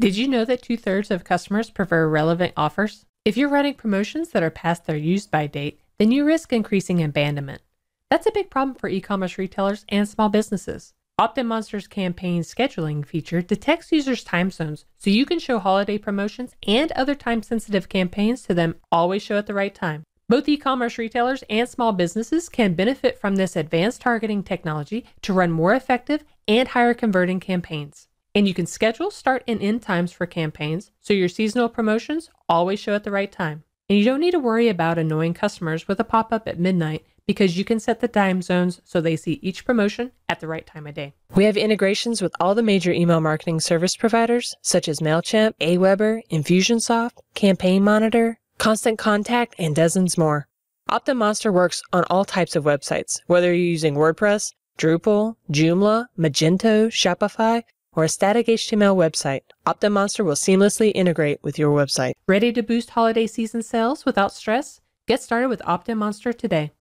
Did you know that two thirds of customers prefer relevant offers? If you're running promotions that are past their use by date, then you risk increasing abandonment. That's a big problem for e commerce retailers and small businesses. OptinMonster's campaign scheduling feature detects users' time zones so you can show holiday promotions and other time sensitive campaigns to them always show at the right time. Both e commerce retailers and small businesses can benefit from this advanced targeting technology to run more effective and higher converting campaigns. And you can schedule start and end times for campaigns so your seasonal promotions always show at the right time. And you don't need to worry about annoying customers with a pop up at midnight because you can set the time zones so they see each promotion at the right time of day. We have integrations with all the major email marketing service providers such as MailChimp, Aweber, Infusionsoft, Campaign Monitor, Constant Contact, and dozens more. OptinMonster works on all types of websites, whether you're using WordPress, Drupal, Joomla, Magento, Shopify, or a static HTML website. OptinMonster will seamlessly integrate with your website. Ready to boost holiday season sales without stress? Get started with OptinMonster today.